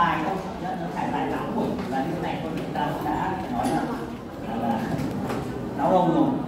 bài không nhớ nó phải bài nóng rồi là lúc này con chúng ta cũng đã nói là là, là nóng lâu rồi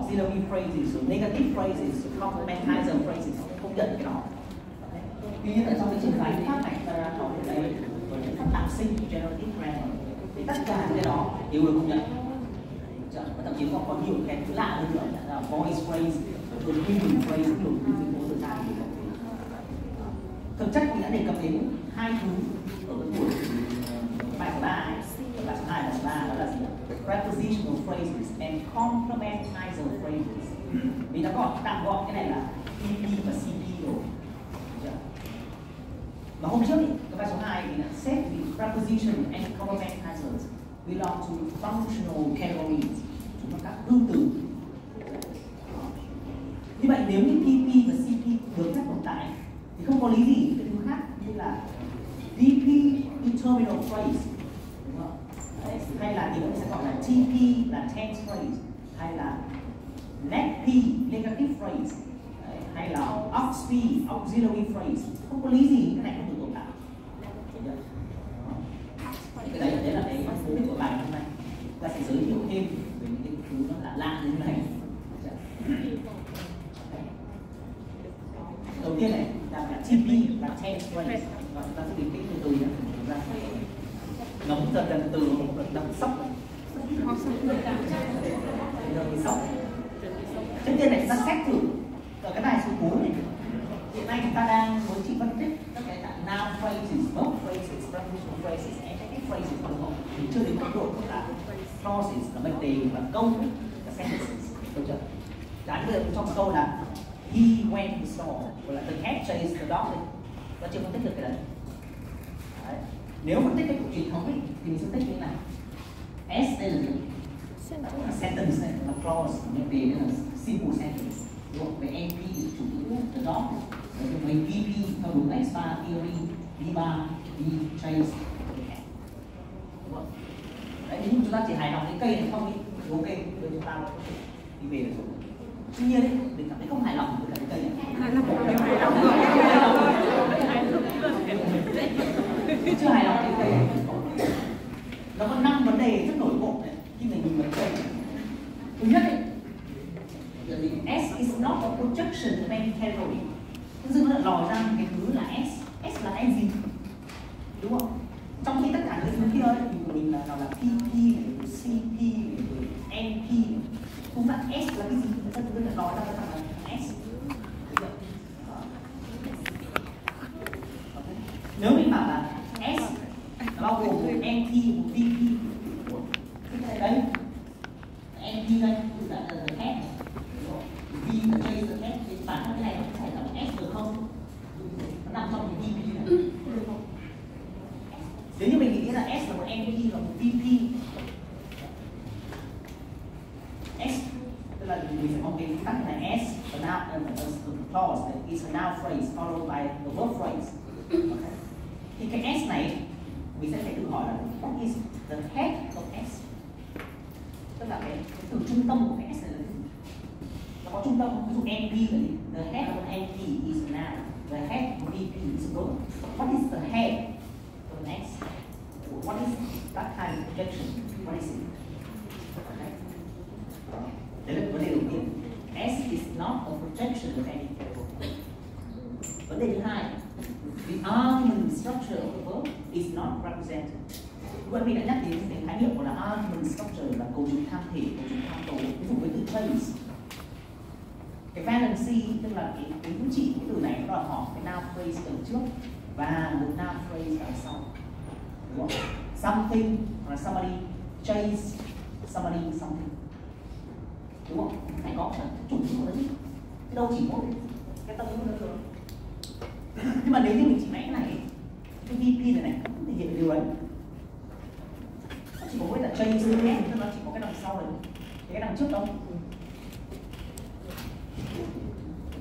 auxiliary phrases rồi negative phrases rồi complementizer phrases, không công nhận cái đó. Tuy nhiên ở trong cái trường phái pháp này, ta đã học cái đấy những pháp tạo sinh, generative grammar. Thì tất cả những cái đó đều được công nhận. Và thậm chí còn có nhiều cái thứ lạ hơn nữa, là voice phrase, rồi hearing phrase, rồi thứ từ mỗi thời gian thực chất mình đã đề cập đến hai thứ ở cái buổi bài của ba ấy. Prepositional phrases and complementizer phrases. Mình đã gọi tạm gọi cái này là PP và CP rồi và hôm trước cái bài số 2 thì là xét the preposition and complementizers belong to functional categories. Chúng là các hương từ như vậy nếu như PP và CP được phép tồn tại thì không có lý gì cái thứ khác như là DP determinal phrase. đúng không? Đấy, hay là điều sẽ gọi là TP là tense phrase hay là NP P negative phrase. Đấy, hay là AUXP auxiliary phrase. Không có lý gì cái này không được tồn tại. Cái đấy đấy là cái mục đích của bài hôm nay. Ta sẽ giới thiệu thêm về những cái thứ nó là lạ như thế này đầu tiên này là là TP là tense phrase và chúng ta sẽ bình tĩnh từ từ nhé chúng ta ngấm dần dần từ một lần đậm sốc đậm sốc trước tiên này chúng ta xét thử ở cái bài số 4 này hiện nay chúng ta đang mới chỉ phân tích các cái dạng noun phrases, verb phrases, prepositional phrases, adjective phrases đúng không? Thì chưa đến mức độ là clauses là mệnh đề và câu là sentences được chưa? Chẳng bây giờ trong một câu là he went to the store hoặc là the cat chased the dog ấy. ta chưa phân tích được cái đấy. đấy. Nếu phân tích cái cuộc truyền thống ấy, thì mình sẽ phân tích như thế này. S đây là gì? Là sentence này là clause, mệnh đề đây là simple sentence. Đúng không? Về NP chủ ngữ the dog với VP theo đúng X3 theory V3 V trace đấy nhưng chúng ta chỉ hài lòng cái cây này không thì ok bây chúng ta đi về được rồi. Tuy nhiên đấy mình cảm thấy không hài lòng với cái cây này. Chưa hài lòng cái cây này. Nó có năm vấn đề rất nổi cộm này khi mình nhìn vào cây. Thứ nhất ấy, S is not a projection of any category tự dưng nó lại lòi ra một cái thứ language of BP thể, của chúng ta tố ví dụ với từ place cái valency tức là cái cái hữu trị của từ này nó đòi hỏi cái noun phrase ở trước và một noun phrase ở sau. Đúng không? something hoặc là somebody chase somebody something. Đúng không? Phải có cả chủ của nó chứ đâu chỉ một cái tâm ngữ nó được nhưng mà nếu như mình chỉ vẽ cái này cái VP này này không thể hiện được điều đấy nó chỉ có mỗi là chase nó chỉ có cái đằng sau này. Cái đằng trước đâu ừ.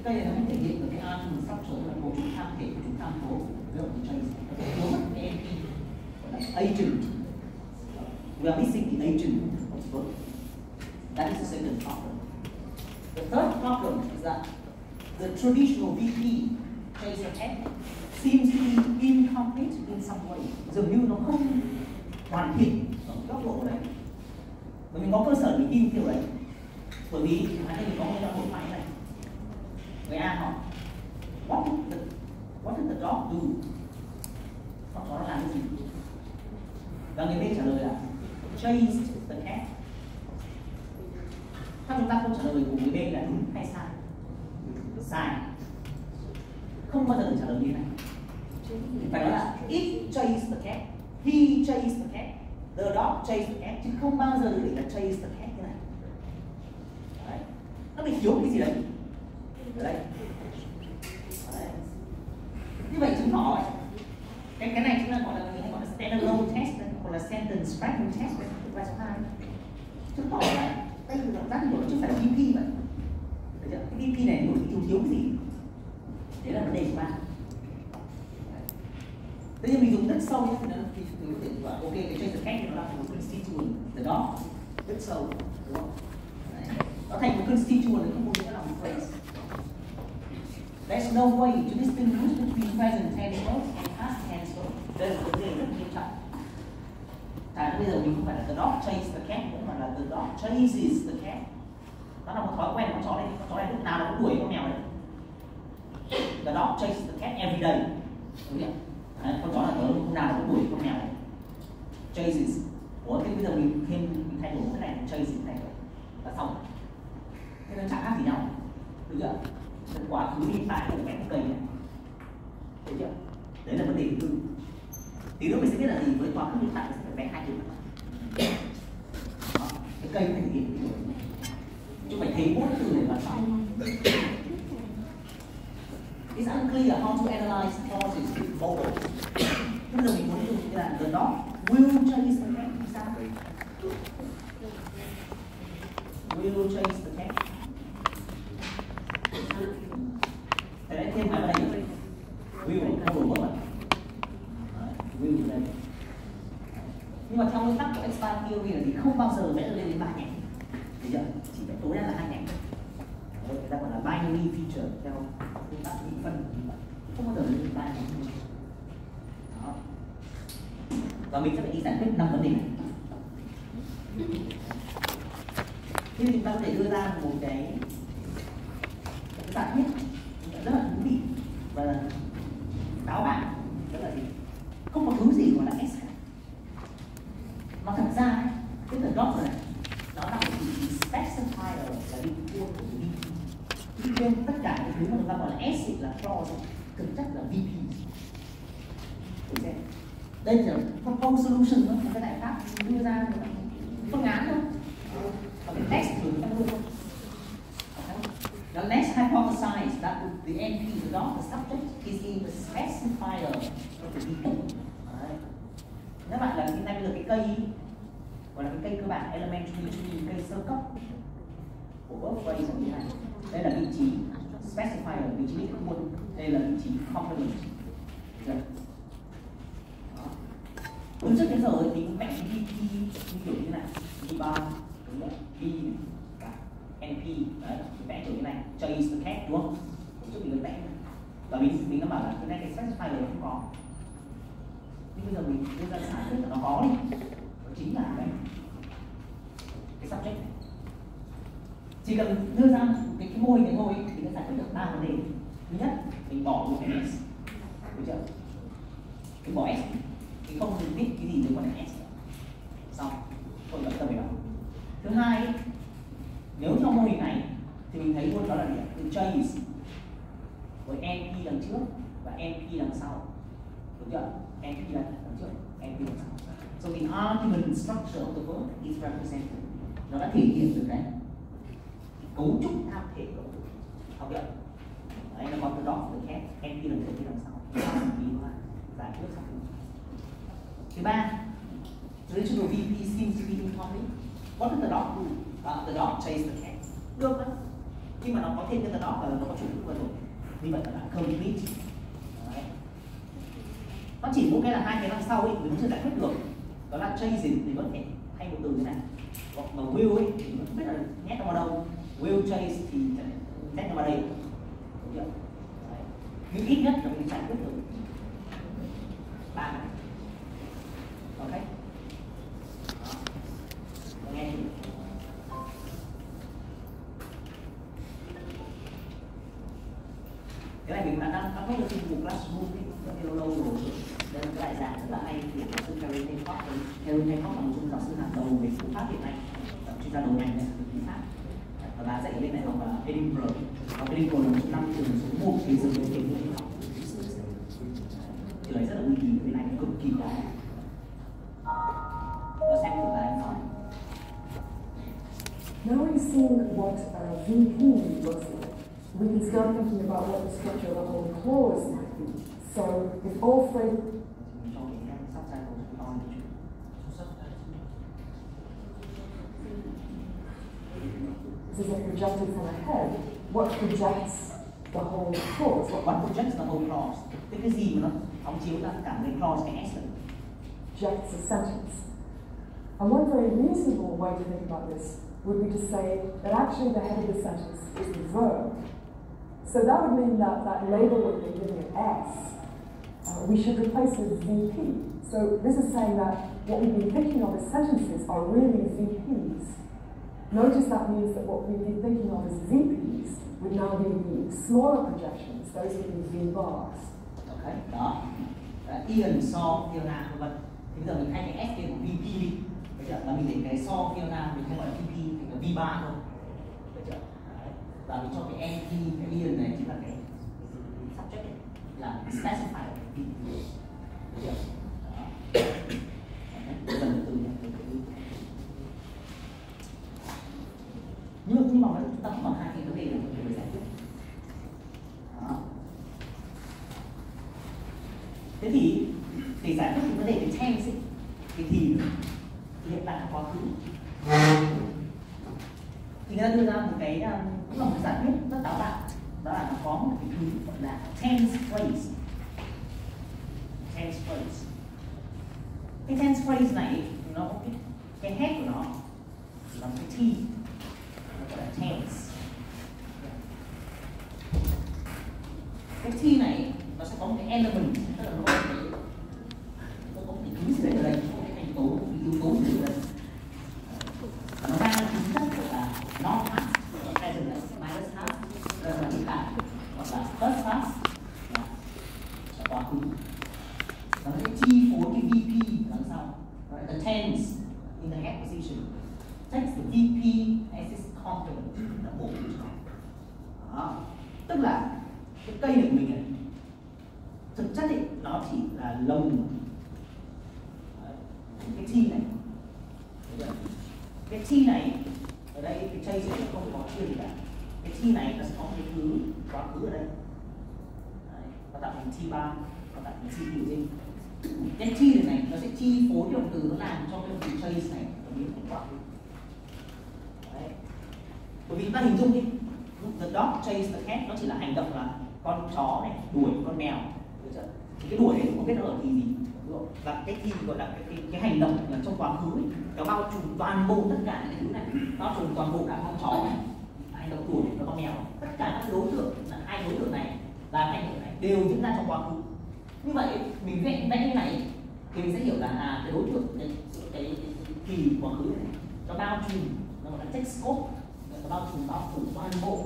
cây này nó thể hiện được cái argument structure là cấu trúc tham thể của chúng tham số ví dụ như chase nó mất cái MP gọi là agent we are missing the agent of the that is the second problem. The third problem is that the traditional VP chase ahead seems to be incomplete in some way. Dường như nó không hoàn thiện góc độ đấy. Bởi mình có cơ sở để tin kiểu đấy. Bởi vì ở đây mình có một trong một máy này. Người A hỏi what did the what did the dog do con chó nó làm cái gì? Và người B trả lời là chase the cat. ถ้า chúng ta không trả lời của người B là đúng hay sai? Sai. Không bao giờ được trả lời như thế này. Phải nói là it chase the cat, he chase the cat the dog chased the cat chứ không bao giờ được để là Chase the cat như này. Đấy. nó bị thiếu cái gì đấy? Đấy. Như vậy chứng tỏ cái cái này chúng ta gọi là người gọi là standalone test hoặc là sentence fragment test của bài số hai chứng tỏ là đây là động tác nổi chứ phải là VP vậy. Chưa? cái VP này nổi thiếu thiếu cái gì? Đấy là vấn đề của bạn. Thế nhưng mình dùng rất sâu nhé, thì nó mình có thể gọi ok cái trace the cat nó là một constituent the dog rất sâu đúng không? Đấy. Nó thành một constituent thì không có nghĩa là một phrase. There's no way to distinguish between present tense and past tense verbs. Đây là vấn đề rất nghiêm trọng. Tại bây giờ mình không phải là the dog chase the cat nữa mà là the dog chases the cat. Đó là một thói quen của con chó đây. Con chó này lúc nào nó cũng đuổi con mèo này. The dog chases the cat every day. Đúng không? Đấy, con chó là tớ lúc nào nó cũng đuổi con mèo này. Chases. Ủa thế bây giờ mình thêm mình thay đổi cái này chases cái này là xong. Thế nó chẳng khác gì nhau. Được chưa? Thật quá khứ hiện tại của cái cây này. Được chưa? Đấy là vấn đề thứ tư. Tí nữa mình sẽ biết là gì với quá khứ hiện tại sẽ phải vẽ hai chữ. Đó, cái cây này thì hiện. Chứ phải thấy bốn từ này là xong. It's unclear how to analyze clauses with models. Bây giờ mình muốn dùng như là the dog will change the game. thì? Will change the game. Thế thêm hai vào đây. Will không đủ mất Will đây. Nhưng mà theo nguyên tắc của expand theory là gì không bao giờ vẽ lên đến ba nhánh. Được chưa? Chỉ vẽ tối đa là hai nhánh. Đấy, người ta gọi là binary feature theo nguyên tắc nhị phân không bao giờ lên đến ba nhánh. Và mình sẽ phải đi giải quyết năm vấn đề này. Thế thì chúng ta có thể đưa ra một cái giải giả của phrase ở phía này đây là vị trí specify ở vị trí đích khuôn đây là vị trí complement. Dạ. Từ trước đến giờ ấy, mình mẹ đi đi đi kiểu như này. Đi ba đúng không? Đi cả np đấy vẽ kiểu như này. Chase the cat đúng không? Từ trước mình vẽ và mình mình đã bảo là cái này cái specify này không có. Nhưng bây giờ mình đưa ra giả thuyết là nó có đi. Đó chính là cái cái subject này chỉ cần đưa ra cái, cái mô hình này thôi thì nó giải quyết được ba vấn đề. Thứ nhất mình bỏ một cái s. Được chưa? Mình bỏ s thì không biết cái gì liên quan đến s. Xong không cần tâm về nó thứ hai nếu trong mô hình này thì mình thấy luôn đó là điểm từ chase với np đằng trước và np đằng sau. Đúng chưa? Np đằng trước np đằng sau. So the argument structure of the verb is represented. Nó đã thể hiện được đấy cấu trúc tham thể của học được. Đấy nó có từ đó từ khác em đi lần trước lần sau. Đi nó giải quyết xong thứ ba traditional VP seems to be incomplete what does the dog do uh, the dog chase the cat được đó khi mà nó có thêm cái từ dog và nó có chủ ngữ rồi. Như vậy là đã complete nó chỉ một cái là hai cái đằng sau ấy mình chưa giải quyết được. Đó là chasing thì vẫn thể thay một từ thế này. Hoặc mà will ấy thì vẫn biết là nhét nó vào đâu will chase thì nhét nó vào đây. Đúng chưa? Đấy. nhưng ít nhất là mình giải quyết được ba cái ok? Đó. nghe chưa? cái này mình đã đang đã có được trên một classroom ấy. Rất lâu lâu rồi. Đây là cái bài giảng rất là hay của giáo sư Karen Hancock Karen Hancock là một trong giáo sư hàng đầu về phương pháp hiện nay. Chuyên gia đầu ngành về phương pháp và bà dạy bên đại học ở Edinburgh và Edinburgh là một trong năm trường số một thế giới về kinh doanh học thì đấy rất là uy tín bên này cực kỳ có và xem thử bài nói Now we've seen what a VP looks like. We can start thinking about what the structure of a whole clause might be. So, if all phrases projects the whole clause? What what projects the whole clause tức cái gì mà nó phóng chiếu ra cả cái clause cái s projects a sentence? And one very reasonable way to think about this would be to say that actually the head of the sentence is the verb. So that would mean that that label would be giving it S. Uh, we should replace it with VP. So this is saying that what we've been thinking of as sentences are really VPs. Notice that means that what we've been thinking of as VPs would now be the smaller projections, those would be green bars. Okay, đó. Uh, Ian so Fiona vân vân thì bây giờ mình thay cái s kia của VP đi Bây giờ là mình để cái so Fiona mình không gọi là VP thành là V3 thôi Bây giờ và mình cho cái NP cái Ian này chính là cái, subject ấy, là specify VP Bây giờ con chó này đuổi con mèo. Được chưa? thì cái đuổi ấy không biết nó ở kỳ gì đúng không? và cái gì gọi là cái, cái, cái hành động là trong quá khứ ấy, nó bao trùm toàn bộ tất cả những cái thứ này. Bao trùm toàn bộ cả con chó này. Hành động đuổi và con mèo. Tất cả các đối tượng là hai đối tượng này là hành động này đều diễn ra trong quá khứ. Như vậy mình vẽ vẽ như này thì mình sẽ hiểu là à cái đối tượng cái cái, cái, cái kỳ quá khứ này nó bao trùm nó gọi là text scope nó bao trùm bao phủ toàn bộ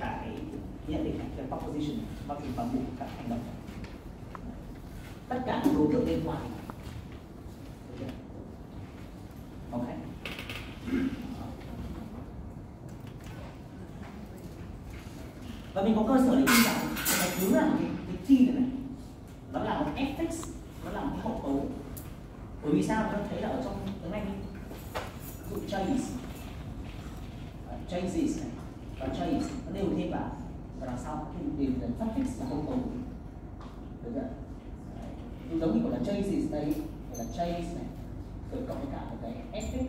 cái nhận định này, cái proposition và trùm toàn bộ các hành động. Tất cả các đối tượng liên quan. Ok. Và mình có cơ sở để tin rằng cái thứ là cái cái chi này, này nó là một fx nó là một cái hậu tố. Bởi vì sao? Chúng ta thấy là ở trong tiếng anh ví dụ changes Ờ, này và chase nó đều thêm vào và đằng sau thì đều là fix là không tố được? Chưa? Đấy. Giống như gọi là chases đây gọi là chase này. Rồi cộng với cả một cái fx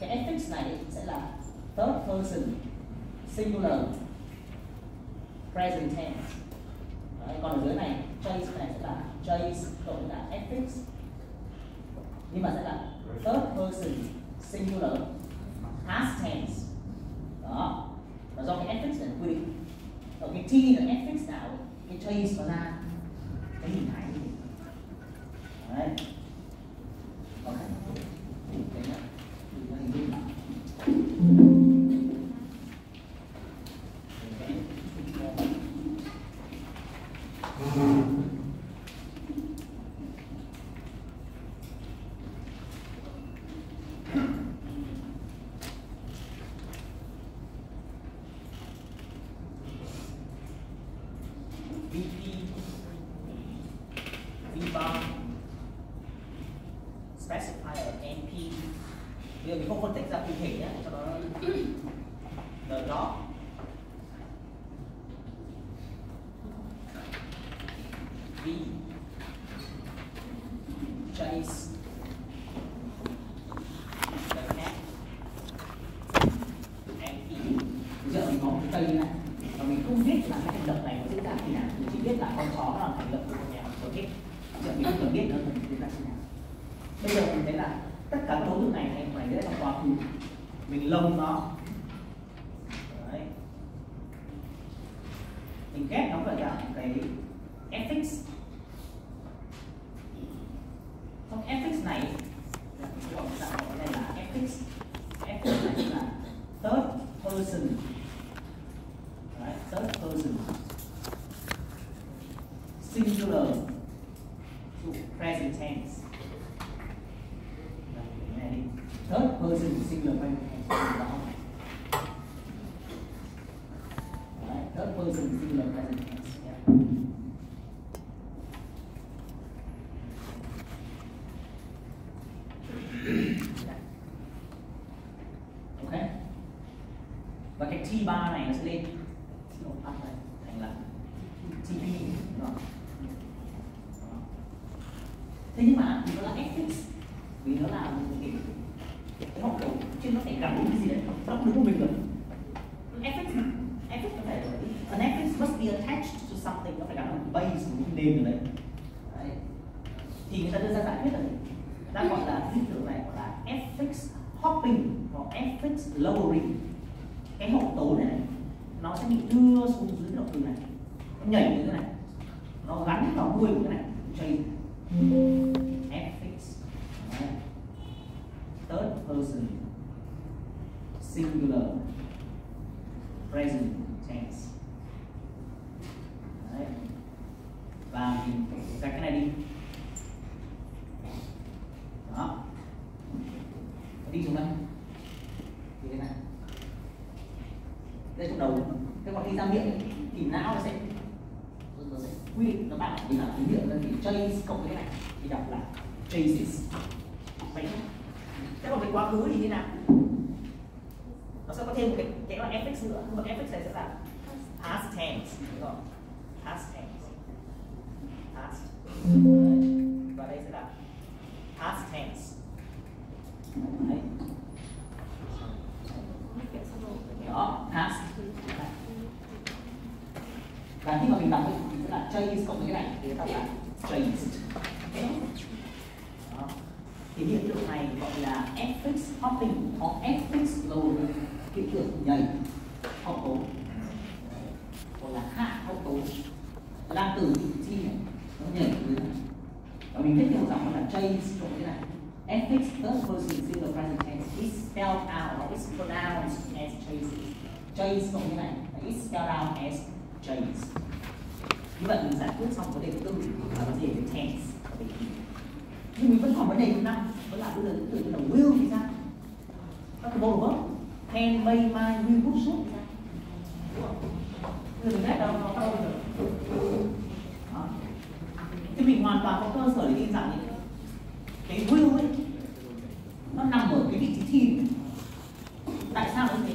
cái fx này sẽ là third person singular present tense. Đấy, còn ở dưới này chase này sẽ là chase cộng với cả fx nhưng mà sẽ là third person singular past tense đó. Và do cái fx này quy định. Ở cái t là fx nào cái trace nó ra cái hình thái như thế đấy ok Đấy nhá. Thì nó hình dung lại. VP, V bar, specifier NP. Bây giờ mình không phân tích ra cụ thể nhé, cho nó đỡ rõ. V chase the cat NP. Bây giờ mình có một cái cây này và mình không biết là cái hành động này nó diễn ra khi nào mình chỉ biết là con chó nó làm hành động của con mèo rồi hết giờ mình không cần biết nữa mình diễn ra khi nào bây giờ mình thấy là tất cả các đối tượng này này phải rất là quá khứ mình lông nó Đấy. mình ghép nó vào cả cái fx trong fx này là mình gọi dạng cái này là fx fx này là third person Right? Third person. Singular to present tense. Đây, cái này đi. Third person singular present tense. Đó. Right? Third person singular present tense. Yeah. Ok. Và cái T3 này nó sẽ lên nó up đây thành là TP đúng không? Đó. Thế nhưng mà vì nó là fx vì nó là một cái cái hậu tố chứ nó phải gắn cái gì đấy nó không đứng của mình được fx mà fx nó phải an fx must be attached to something nó phải gắn một base một cái nền ở đấy. đấy thì người ta đưa ra giải thuyết là gì? người ta gọi là hiện tượng này gọi là fx hopping hoặc fx lowering cái hậu tố này, này nó sẽ bị đưa xuống dưới cái động từ này nó nhảy như thế này nó gắn vào đuôi của cái này. Chain fx third person. Singular. Present tense. Đấy. và mình gạch cái này đi. Đó. Đi xuống đây. Như thế này. Đây trong đầu. Cái còn đi ra miệng thì não nó sẽ quy định nó bảo vì là cái hiệu là thì chase cộng với cái này. Thì đọc là chases. Vậy thế còn cái quá khứ thì như nào? Nó sẽ có thêm một cái cái là fx nữa. Nhưng mà fx này sẽ là past tense. Đúng không past tense past Đấy. và đây sẽ là past tense Đấy. đó past và khi mà mình đọc ấy, thì sẽ là chase cộng với cái này thì đọc là chased đó. thì hiện tượng này gọi là fx hopping hoặc fx low hiện tượng nhảy hậu tố gọi là hạ hậu tố đang từ vị trí này nó mình viết theo một dòng là chase cộng như này fx third person singular present tense is spelled out or is pronounced as chases chase cũng như này is spelled out as chase như vậy mình giải quyết xong vấn đề thứ tư là vấn đề về tense. Nhưng mình vẫn còn vấn đề thứ năm, vẫn là bây giờ tự nhiên là will thì sao? Các cái bộ đúng không? can, may may will would should thì sao đúng không bây giờ mình ghép đâu nó đâu được Đó. thì mình hoàn toàn có cơ sở để tin rằng ấy, cái will ấy nó nằm ở cái vị trí thi tại sao như thế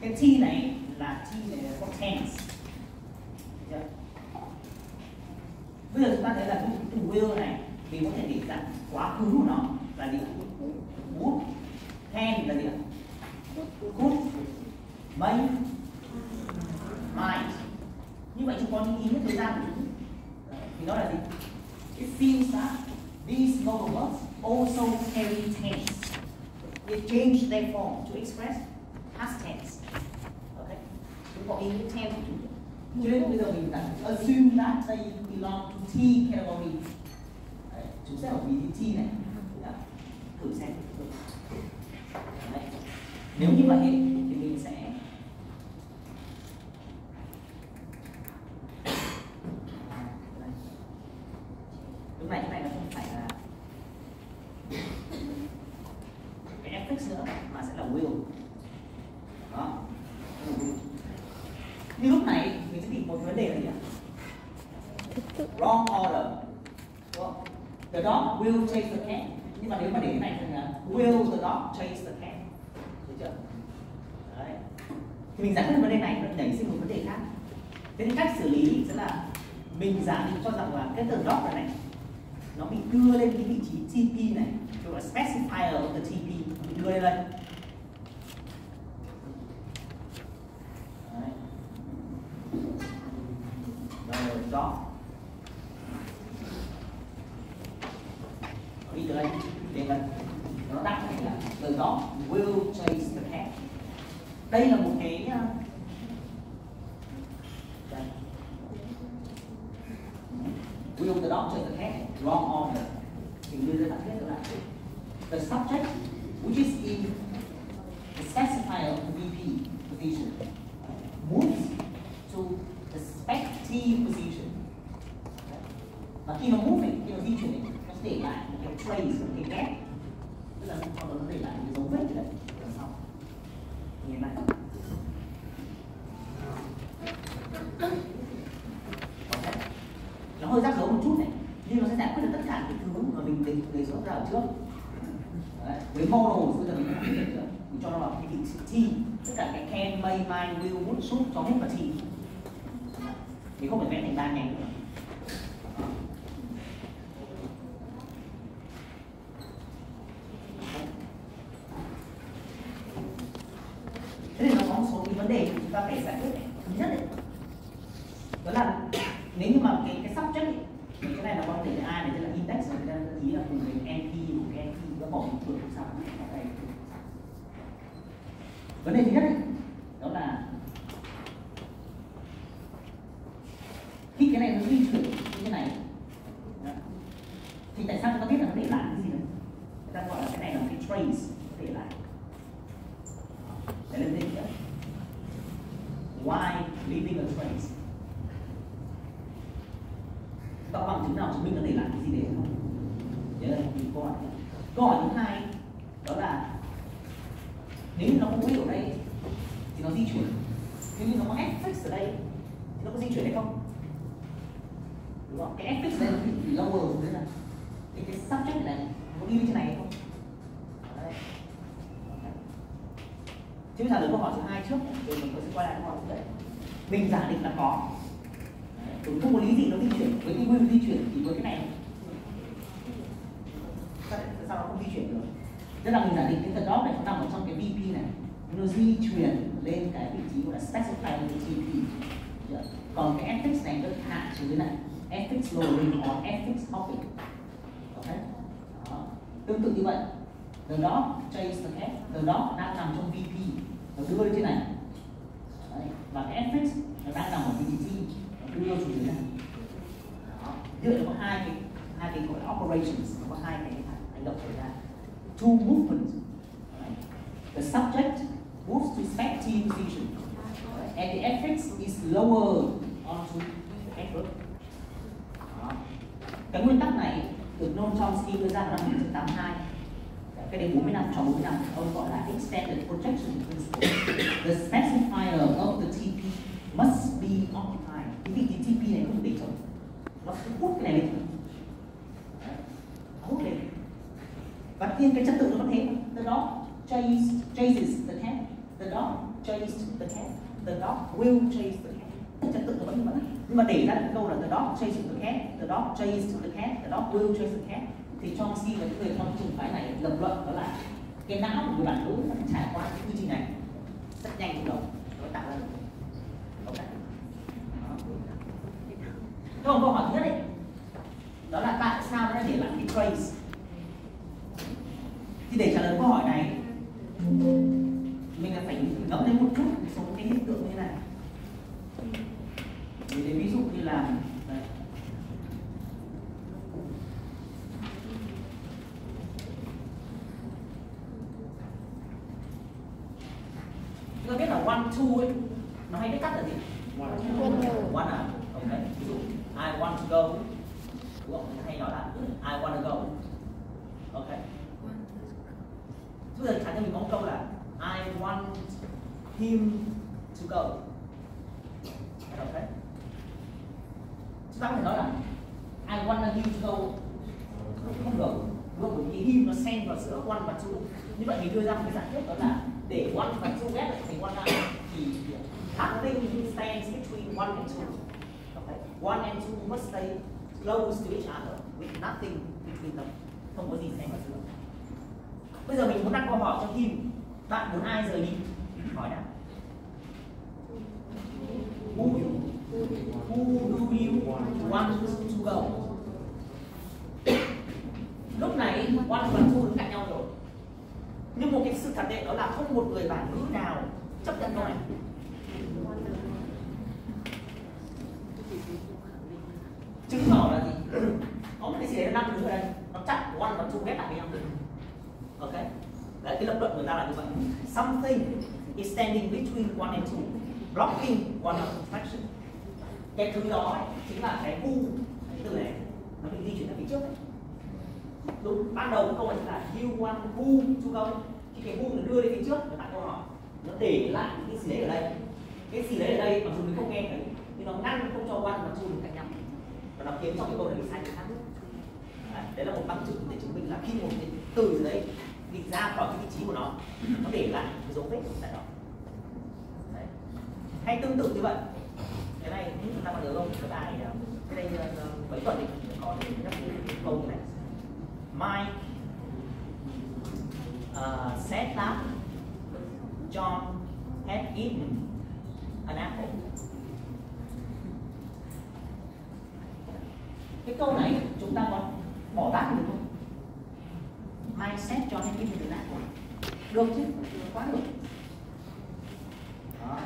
cái thi này là thi này là có tense Được chưa? bây giờ chúng ta thấy là cái từ will này mình có thể để rằng quá khứ của nó là gì would can là gì ạ could may might như vậy chúng có những ý nghĩa thời gian của chúng thì nó là gì it seems that these modal verbs also carry tense they change their form to express past tense. Okay chúng có ý nghĩa tense của chúng cho nên bây giờ mình đã assume that they belong to T category. Đấy, chúng sẽ ở vị trí T này. Đã. thử xem. Đấy. nếu như vậy mình sẽ lúc này cái này nó không phải là cái fx nữa mà sẽ là will đó như lúc này mình sẽ bị một vấn đề là gì ạ wrong order đúng không? the dog will chase the cat nhưng mà nếu mà để cái này thì là will the dog chase the cat được chưa đấy thì mình giải quyết vấn đề này nó nảy sinh một vấn đề khác. Thế nên cách xử lý sẽ là mình giả định cho rằng là cái từ dot này, này nó bị đưa lên cái vị trí TP này gọi là specifier of the TP bị đưa lên đây. Đấy. Rồi, dog đi từ đây đến đây. Nó đặt này là the đó will chase đây là một cái um, uh, đây. will the dog chase the cat wrong order thì đưa ra bản thiết là the subject which is in the specifier of the VP position moves to the spectative position và khi nó move ấy, khi nó di chuyển ấy, nó sẽ để lại một cái trace một cái gap tức là nó nó để lại một cái dấu vết gì đấy đằng sau như thế này Ok. nó hơi rắc rối một chút này nhưng nó sẽ giải quyết được tất cả những thứ mà mình đề đề xuất ra ở trước Đấy. với model bây giờ mình đã thực hiện được mình cho nó vào cái vị trí t tất cả cái can may may will would should cho hết vào t thì không phải vẽ thành ba nhánh nữa thế thì nó có một số cái vấn đề chúng ta phải giải quyết này thứ nhất đấy đó là nếu như mà cái cái subject ấy, thì cái này là có thể là ai này tức là index người ta ý là cùng cái np của cái np nó bỏ một trường sau ở đây vấn đề thứ nhất ấy, đó là khi cái này nó di chuyển như thế này đó, thì tại sao chúng ta biết là nó để lại cái gì nữa người ta gọi là cái này là cái trace để lại để lên đây nữa why leaving a trace các bằng chứng nào chứng minh nó để lại cái gì để không nhớ đây mình câu hỏi nhé. câu hỏi thứ hai đó là nếu như nó không will ở đây thì nó di chuyển nếu như nó có fx ở đây thì nó có di chuyển hay không đúng không cái axis này thì lâu bị lower xuống dưới này thì cái subject này có đi trên này không? Đấy. chứ trả lời câu hỏi thứ hai trước rồi mình có sẽ quay lại câu hỏi thứ đấy mình giả định là có. Đấy, không có lý gì nó di chuyển. Với cái nguyên di chuyển thì với cái này sao sao nó không di chuyển được? Tức là mình giả định cái the đó này nó nằm ở trong cái VP này. Nó di chuyển lên cái vị trí gọi là specified vị trí. Thì còn cái ethics này nó hạ xuống dưới này ethics lowering or ethics hopping ok? Đó. tương tự như vậy. The dog chase the cat the dog đang nằm trong VP nó đưa lên trên này. Đấy. và cái ethics nó đang nằm ở vị trí nó đưa xuống dưới này. Đó. như vậy nó có hai cái hai cái gọi là operations, nó có hai cái hành động xảy ra. Two movements. Right? the subject moves to expecting position and the ethics is lower onto the effort cái nguyên tắc này được Noam Chomsky đưa ra vào năm 1982 cái đến 40 năm trong 40 năm ông gọi là extended projection principle the specifier of the TP must be occupied. Cái vị trí TP này không để trống. Nó sẽ hút cái này lên. Đấy. Hút lên. Và tiên cái trật tự nó có thế. The dog chases, chases the cat. The dog chases the cat. The dog will chase the trật tự nó vẫn như vậy nhưng mà để ra những câu là the dog chases the cat the dog chased the cat the dog will chase the cat thì Chomsky và những người trong trường phái này lập luận đó là cái não của người bạn đối phải trải qua cái quy trình này rất nhanh trong đầu nó tạo ra được. Ok. Thế còn câu hỏi thứ nhất ấy, đó là tại sao nó để lại cái trace thì để trả lời câu hỏi này mình là phải ngẫm lên một chút một số cái hiện tượng như này. Để lấy ví dụ như là. Chúng ta biết là one two ấy nó hay viết tắt là gì? One à? Ok. Ví dụ I want to go. Đúng không? Hay nói là I want to go. Ok. Bây giờ trả cho mình có câu là I want him to go. Ok. Chúng ta có thể nói là I want him to go. Không được. Đúng không? Bởi vì him nó xen vào giữa one và two. Như vậy mình đưa ra một cái giả thuyết đó là để one và two ghép lại thành one lại thì nothing stands between one and two. Okay? One and two must stay close to each other with nothing between them. Không có gì xen vào giữa. Bây giờ mình muốn đặt câu hỏi cho Kim Bạn muốn ai rời đi? Hỏi đã who do you want to go? Lúc này one và two đứng cạnh nhau rồi nhưng một thật đấy đó là không một người bản ngữ nào chấp nhận nói. Chứng tỏ là gì? Có một cái gì đấy năm đang đứng ở đây nó chặn one và two ghép lại với nhau ok? Đấy cái lập luận của người ta là như vậy. Something is standing between one and two blocking one of contraction cái thứ đó ấy, chính là cái u cái từ này nó bị di chuyển ra phía trước. Ấy đúng ban đầu câu này là you want who to go thì cái who nó đưa lên phía trước nó đặt câu hỏi. Nó để lại cái gì đấy ở đây. Cái gì đấy ở đây mặc dù mình không nghe thấy nhưng nó ngăn không cho quan mặc dù mình cạnh nhau. Và nó khiến cho cái câu này bị sai cái khác. Đấy, là một bằng chứng để chứng minh là khi một cái từ đấy đi ra khỏi cái vị trí của nó nó để lại cái dấu vết tại đó. Đấy. hay tương tự như vậy. Cái này chúng ta còn nhớ không? Cái bài ờ, cái đây ờ, ờ, mấy tuần thì có nhắc đến cái câu như này. Mike uh, said that John had eaten an apple. Cái câu này chúng ta có bỏ đáp được không? Mike said John had eaten an apple. Được chứ, quá được. Đó.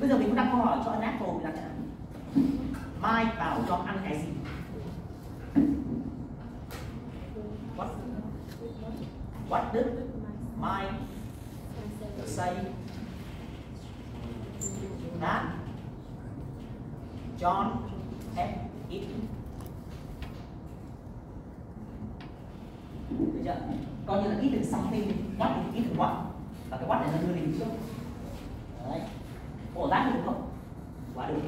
Bây giờ mình muốn đặt câu hỏi cho an apple thì đặt thế nào? Mike bảo John ăn cái gì? What, what did Mike say that John had eaten? Được chưa? Coi như là eaten something, what is eaten what? Và cái what này nó đưa lên trước. Đấy. Ủa that được không? Quá được.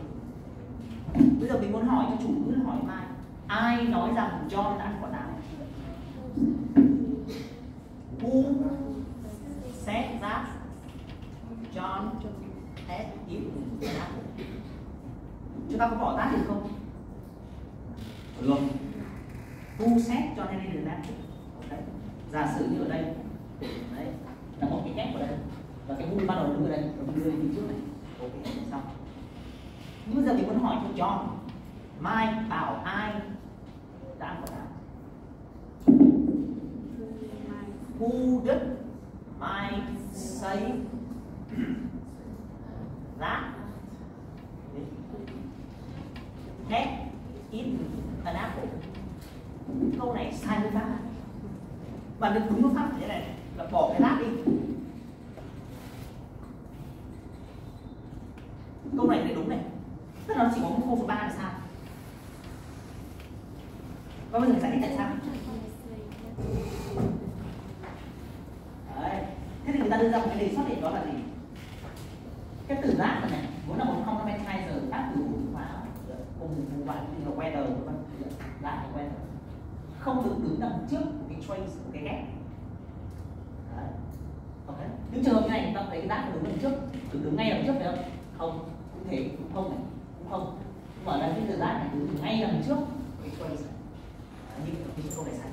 Bây giờ mình muốn hỏi cho chủ ngữ hỏi mai ai nói rằng John đã ăn quả táo? Who said that John eaten an apple? Chúng ta có bỏ tát được không? Được. Who said John had eaten an apple? Đấy. Giả sử như ở đây đấy là một cái kép ở đây và cái who ban đầu đứng ở đây và mình đưa lên phía trước này. Ok, xong. Nhưng bây giờ mình muốn hỏi cho John Mai bảo ai đã quả táo? Who did Mai say that had eaten an apple? Câu này sai phương pháp. Và được đúng phương pháp thế này là bỏ cái lát đi câu này là đúng này tức là nó chỉ có một câu số ba là sai và bây giờ giải thích tại sao Đấy. thế thì người ta đưa ra một cái đề xuất thì đó là gì cái từ rác này vốn là một complementizer tác từ hữu hóa cùng một loại như là weather vân vân lại là weather không được đứng đằng trước của cái trace của cái ghép okay. những trường hợp như này chúng ta thấy cái rác đứng đằng trước. Đứng đứng ngay đằng trước phải không? Không. Cũng thế cũng không này. Cũng không. Mở ra cái từ rác này đứng ngay đằng trước của cái trace này như cái câu này sai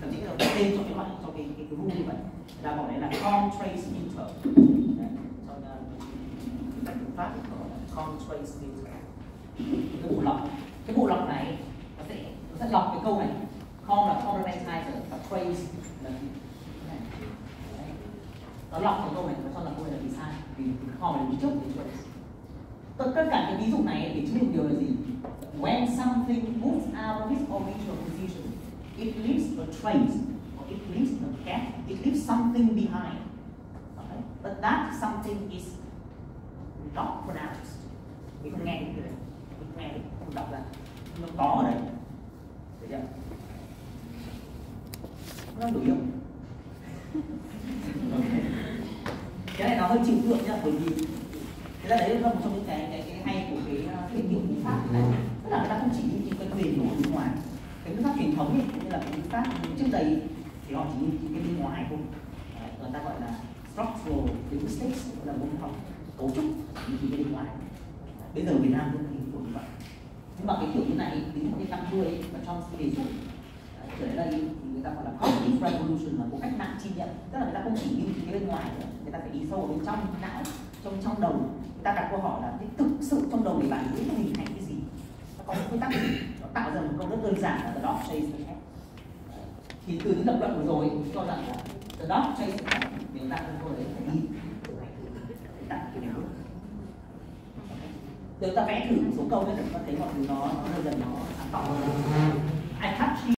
thậm chí là cái tên cho cái loại cho cái cái, cái rule như vậy. Người ta gọi đấy là con filter inter trong cách ngữ pháp thì gọi là contrast filter cái bộ lọc cái bộ lọc này nó sẽ nó sẽ lọc cái câu này con là complementizer và trace là gì? Cái này. Nó lọc của câu này nó cho là tôi là bị sai vì họ là vì trước thì trace tất cả cái ví dụ này để chứng minh điều là gì? When something moves out of its original position, it leaves a trace, or it leaves a gap, it leaves something behind. Okay? but that something is not pronounced. Mình không nghe được mình không nghe được. Không đọc ra nó có ở đây thấy chưa nó đủ không cái này nó hơi chịu tượng nhá bởi vì thế là đấy là một trong những cái cái, cái hay của cái uh, cái kiểu ngữ pháp này. Tức là người ta không chỉ nghiên cứu cái quyền của bên ngoài cái ngữ pháp truyền thống ấy, như là cái ngữ pháp trước đây thì họ chỉ nghiên cứu cái bên ngoài thôi. Đấy, người ta gọi là structural linguistics là môn học cấu trúc nghiên cứu cái bên ngoài. Bây giờ Việt Nam cũng nghiên cứu như vậy. Nhưng mà cái kiểu như này đến một cái năm mươi và trong đề xuất đấy, trở lại người ta gọi là cognitive revolution là một cách mạng chi nhận. Tức là người ta không chỉ nghiên cứu cái bên ngoài nữa, người ta phải đi sâu ở bên trong não, trong trong đầu. Người ta đặt câu hỏi là cái thực sự trong đầu người bạn nghĩ nó hình thành cái gì? Nó có quy tắc gì nó tạo ra một câu rất đơn giản là the dog chase the cat thì từ những lập luận vừa rồi chúng cho rằng là the dog chase the cat thì chúng ta không có đấy phải đi. Từ này. Từ cái ta vẽ thử một số câu để chúng ta thấy mọi thứ nó dần dần nó sáng tỏ hơn. I touch you.